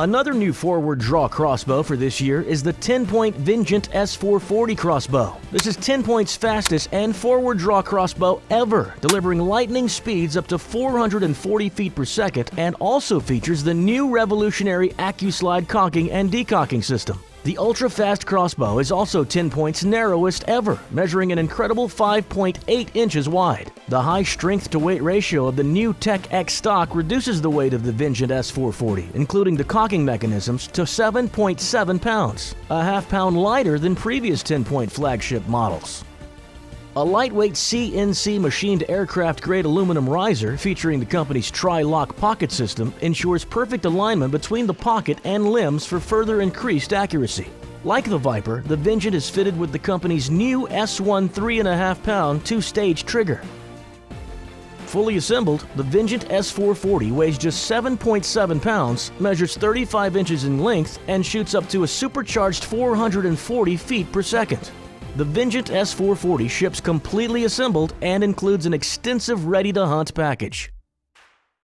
Another new forward draw crossbow for this year is the TenPoint Vengent S440 crossbow. This is TenPoint's fastest and forward draw crossbow ever, delivering lightning speeds up to 440 feet per second and also features the new revolutionary ACUslide cocking and decocking system. The ultra-fast crossbow is also TenPoint's narrowest ever, measuring an incredible 5.8 inches wide. The high strength-to-weight ratio of the new Tech X stock reduces the weight of the Vengent S440, including the cocking mechanisms, to 7.7 pounds, a half pound lighter than previous TenPoint flagship models. A lightweight CNC machined aircraft grade aluminum riser featuring the company's tri-lock pocket system ensures perfect alignment between the pocket and limbs for further increased accuracy. Like the Viper, the Vengent is fitted with the company's new S1 3.5 pound two-stage trigger. Fully assembled, the Vengent S440 weighs just 7.7 pounds, measures 35 inches in length, and shoots up to a supercharged 440 feet per second. The Vengent S440 ships completely assembled and includes an extensive ready-to-hunt package.